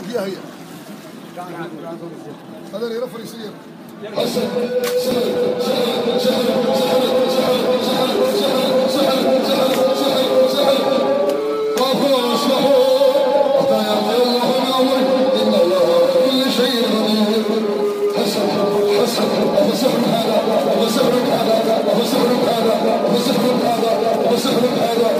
معك اياها هي هذا اللي يرفر يصير وسحر هذا وسحر هذا وسحر هذا وسحر هذا.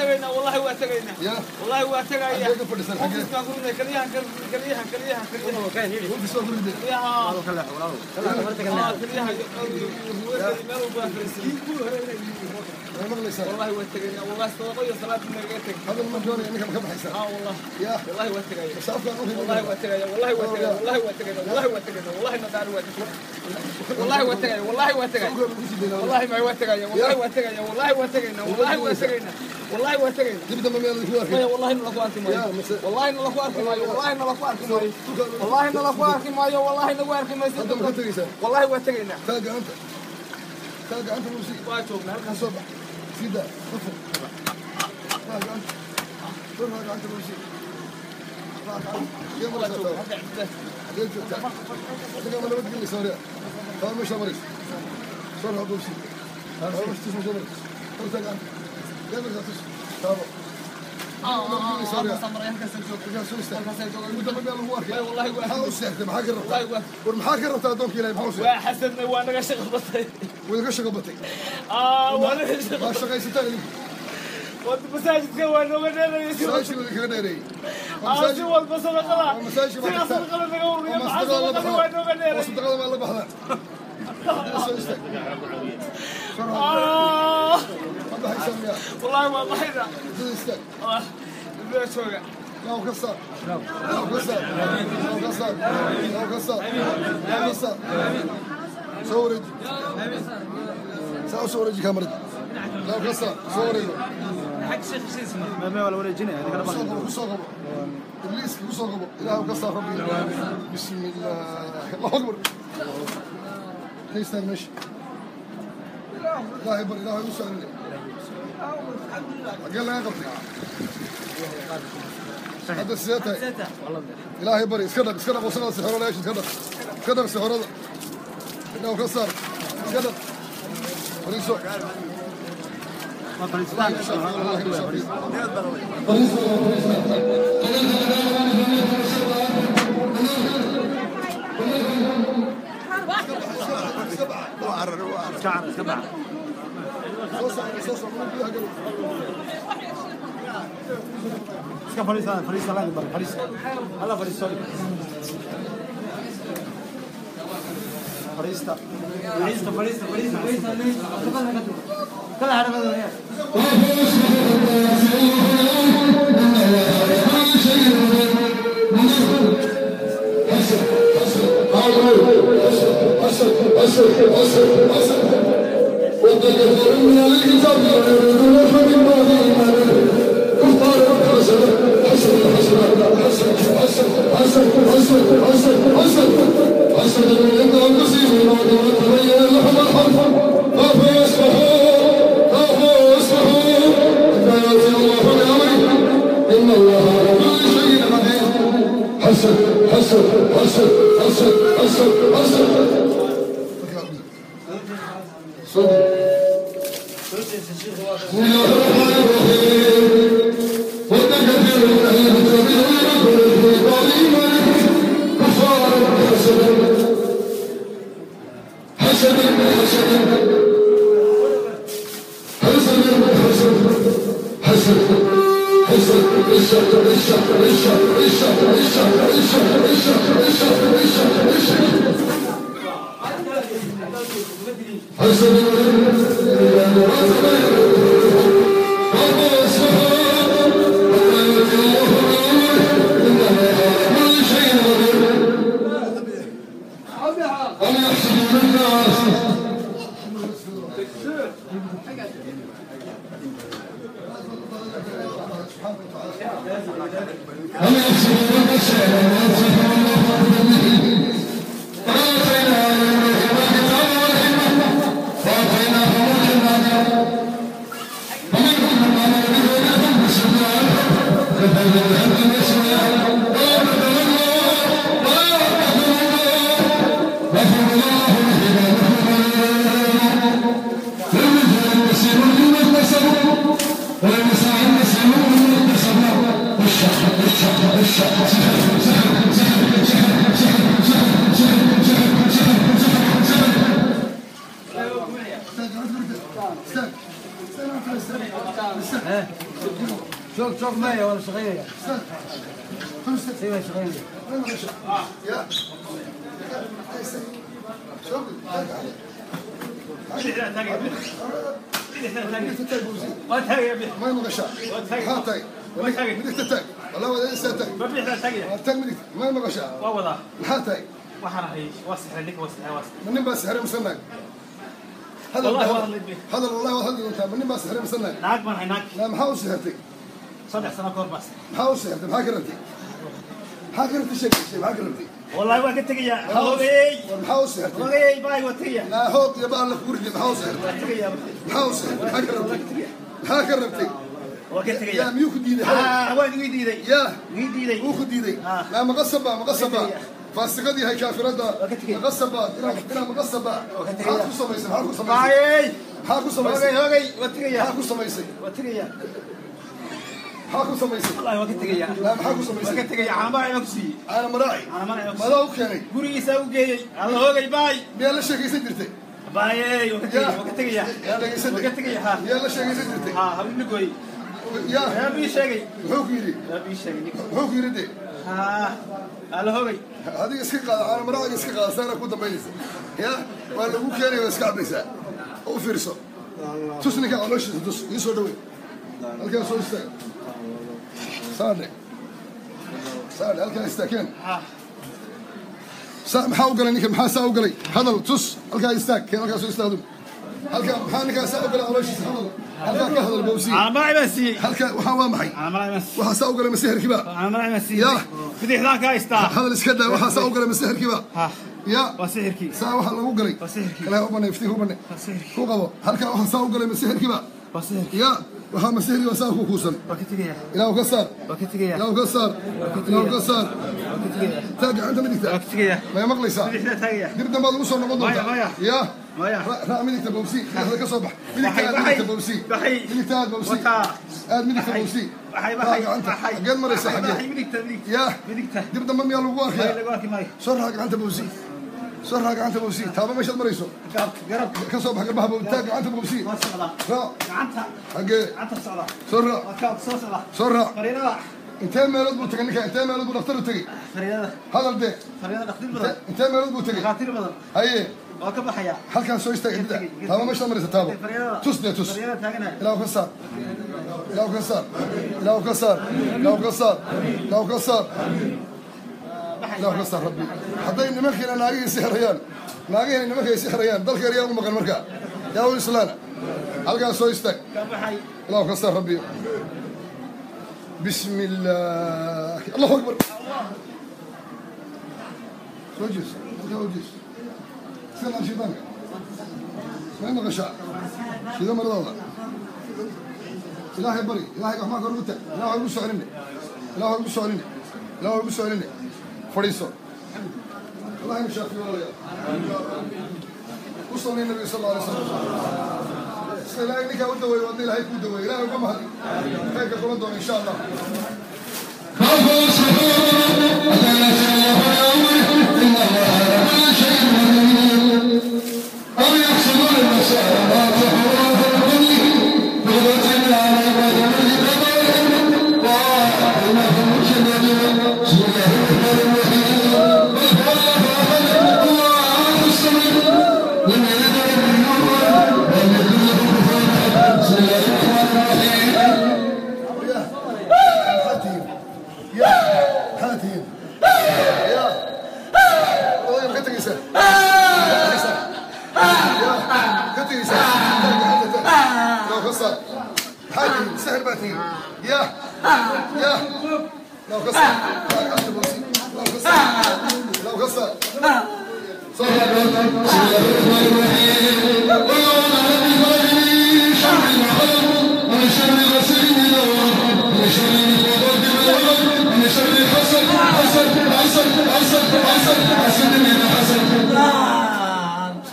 tegaynaa wallahi waa tegaynaa wallahi waa tegayaa qofkisbaan gurina kaliyahan kaliyahan kaliyahan والله واتقين والله استوقي صلاة النبي هذا المجنون انك مكبح يا والله واتقين والله واتقين والله واتقين والله واتقين والله واتقين والله ما دار واتقين والله واتقين والله واتقين والله ما واتقين والله واتقين والله واتقين والله واتقين والله واتجي دب دم ميل شو أركي والله إنه لقوا أركي ماي والله إنه لقوا أركي ماي والله إنه لقوا أركي ماي والله إنه لقوا أركي ماي والله إنه لقوا أركي ماي هذا ما كنت ريسا والله واتجي نعم تاج أنت تاج أنت موسي باتشوف نهار كسب سيدا كفو تاج أنت تاج أنت موسي تاج أنت يا مرة ليش تاج أنت كمان لو تجيني سوري هذا مش أمريكي صار هذا موسي هذا مش تسمع سوري تاج أنت maxaa ka rabtaa adoonka ilahay waa xasadna waa naga shaqo batay waynaga shaqo batay waa shaqaysataa idinku والمساجد كوا نوغا نيري مساجد نوغا نيري مساجد والبا صدقة مساجد صدقة صدقة نوغا نيري صدقة نوغا نيري صدقة ما الله بحضر والله ما ضحينا يجوزك لا فوقع لو قصر لو قصر لو قصر لو قصر لو قصر سورج ساو سورج كامرد لو قصر سورج حق شيخ شو اسمه؟ ما ما ولا ولا جنيه هذيك أنا وصغبه بسم الله الله اكبر ليس الله يبارك الله يوسع قال اقرب هذا السيتة إلهي بري. اسكدر اسكدر وصلنا السحورة لا إيش اسكدر اسكدر السحورة لو كسر اسكدر فريسو فريسو فريسو سبعة وعرر وعرر سبعة Ska Farisa, Farisa lagi bang, Farisa. Allah Farisa. Farisa. Farisa, Farisa, Farisa, Farisa. Kala ada tu. Kala ada tu ya. أصل أصل أصل أصل أصل So Жива. شوف شوف معي ولا صغير أيوه صغير ما مغشى هاتي بدك تتاك والله ولا بدك ما مغشى هاتي من بس هرم سنك هذا والله هذا والله بيه. هذا والله هذا أنت. من بس هرم سنك لا شيء شيء محا كرمتي wallahi waan ka tegayaa hogey محاول سهرتي hogey baay waa tegaya لا يا بقى لك ورد محاول سهرتي tegaya محاول سهرتي محا كرمتي محا كرمتي waa ka يا tegaya ميوك ديدي هذا ah waan igu diiday يا igu diiday وكو ديدي آه. لا مقصبة مقصبة وكتريا. فاسقدي هاي كافرة وكتريا. مقصبة miyuu ku diidayuu ku diiday maa maqasaba maqasaba faasiqad yahay kaafirada maqasaba inaa maqasaba maxaad ku samaysay maxaad ku samaysay maxaad ku samaysay maxaad ku samaysay maxaa ku samaysay maxaa ku samaysaycaana maraaci madaa u keenay gurigiisaa u geeyey alla hoogay baay miyaa la sheekaysan jirtay miyaa la sheegaysan jirtay muxuu ku yidhi. De alhogay adiga iska qaada caalamaraaga iska qaada saana ku dambaynaysa. Ya waa lagu keenaya waa iska cabaysaa oo u fiirso. Tus ninka calooshiisa tus. Ii soo dhawey halkaa soo istaaga saadhe saadhe halkaa istaakeen maxaa u galay ninka? Maxaa saa u galay? Hadal tus. Halkaa istaag. Keen halkaa soo istaagdu halkaa maxaa ninkaa saa u galay calooshiisa hadal halkaa ka hadal bowsiy halkaa waxaa waa maxay? Waxaa saa u galay maseherkiba ya. Bidixdaan ka haystaa hadal iska daa waxaa saa u galay maseherkiba ya. Waa sixirkii saa waxaa lagu galay. Ilaah u banay iftii ku banay ku qabo. Halkaa waxaa saa u galay maseherkiba ya. Waxaa masihri waa saa ku kuusan ilaah ka saar. Ilaah ka saar. Ilaah ka saar. Taa gacanta ma digtaa? Maya maqlaysaa? Dir dambaad ugu soo noqon doontaa? Ya. أنت. ما لو قلت لك أنت ما لو قلت لك فريدة هذا البيت فريدة تخدير بدل. أنت ما لو قلت لك خاطير بدل. اي هل كان سويس تاعي بدأ تابا مش لمرسة تابا تسني تس إلا وكسار إلا وكسار إلا وكسار إلا وكسار إلا وكسار إلا وكسار ربي. حتى إن مخينا ناقي يسيح ريان ناقي إن مخي يسيح ريان دلك ريان ومقا المركع يا ويسلانا هل كان سويس تاعي إلا وكسار ربي. بسم الله. الله أكبر. الله. أكبر ficlan shaydaanka way maqashaa shido maradooda ilaahay bari ilahay waxmaan ka ruguta ilah ugu soo celine ilah ugu soo celine ilah ugu soo celine fadhiiso allah inu shaafiyo walaalayaal u salnay nabiga sal alla alay slam sida ilaahay ninkaa u daweeyo wadna ilahay kuu daweeyo ilahay uga mahadi khayrka kula doona insha allah يا كنت لو خسر هاتين سهل باتين يا يا لو كسر لو كسر لو كسر صلى الله عليه وسلم بسم الله الرحمن الرحيم ويوم نبي شر الخلق من شر غسيل من شر المضاد بالولد من شر حسد حسد حسد حسد حسد حسد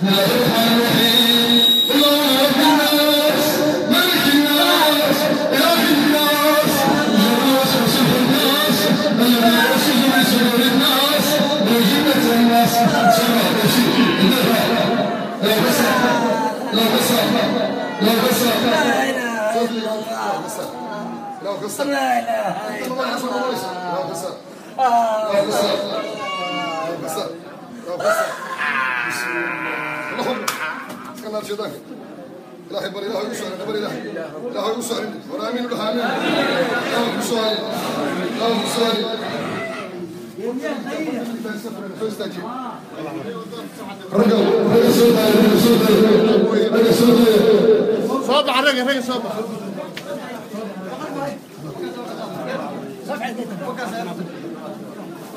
من حسد بسم الله الرحمن الرحيم اللهم رب الناس ملك الناس اله الناس الناس وصف الناس الذي يوصف بسرور الناس وجنة الناس سمع بشيء انها لا بس لا بس لا بس لا قصة لا اله الا الله اللهم كما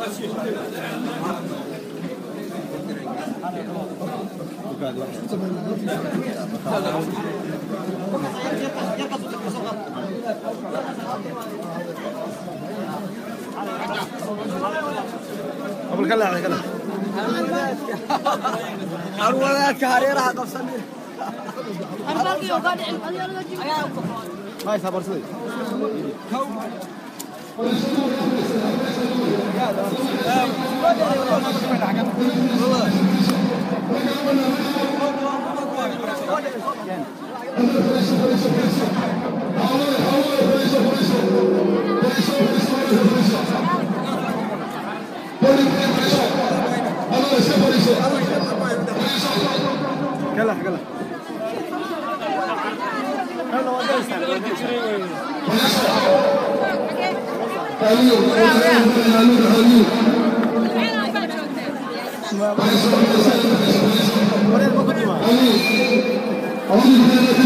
ارشدك إلهي بر إلهي يسوع بر إلهي إلهي يسوع ورامين له آمين إلهي يسوع إلهي يسوع صوت على الرقم صوت قبل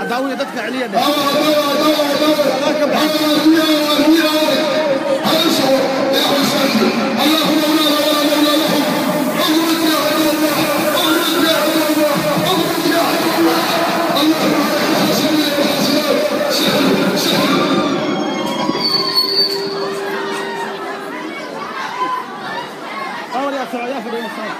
عداوية دتك عليا ده ساور يا ساور يا فدين ساور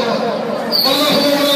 الله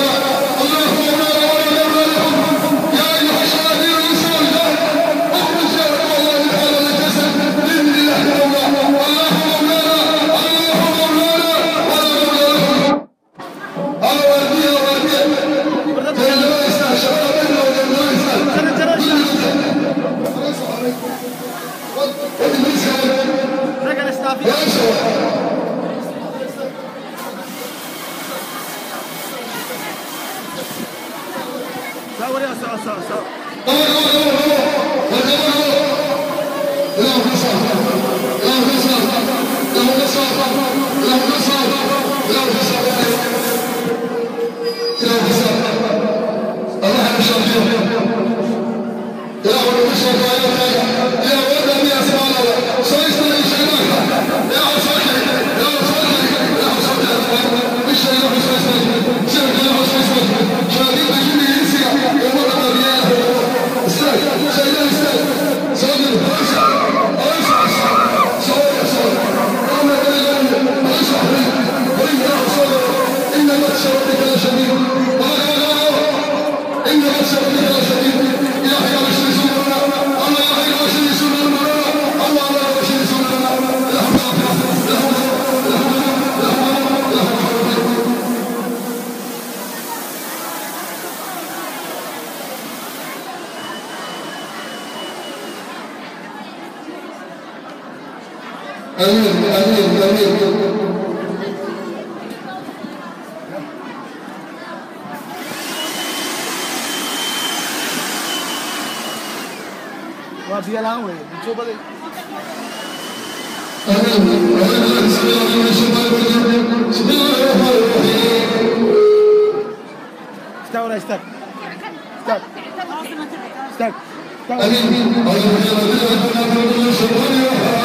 Amém, amém, amém. Wà á bí ẹ láwọn Stop, stop, stop, stop, stop.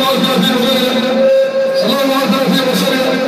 الله أكبر في مصر الله أكبر في مصر